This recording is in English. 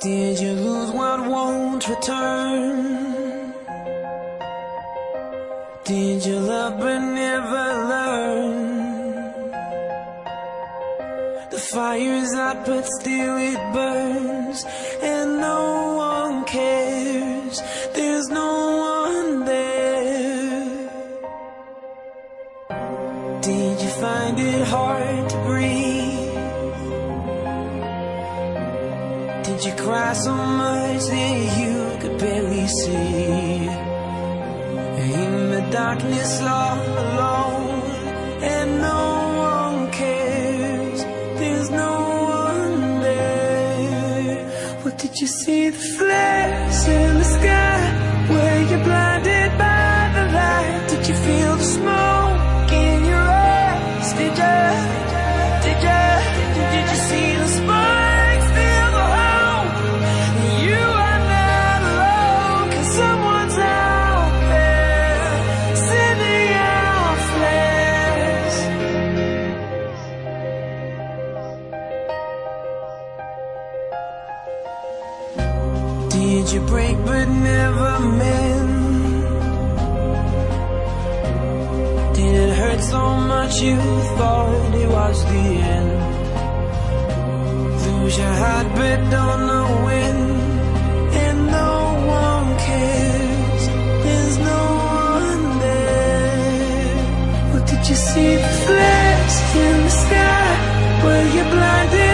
Did you lose what won't return? Did you love but never learn? The fire's out but still it burns And no one cares There's no one there Did you find it hard to breathe? Did you cry so much that you could barely see? In the darkness all alone And no one cares There's no one there What did you see? The flares in the sky Were you blinded by the light? Did you feel the smoke in your eyes? Did you? Did you break but never mend? Did it hurt so much you thought it was the end? Lose your heart but don't know when And no one cares There's no one there What did you see? The flares in the sky Were you blinded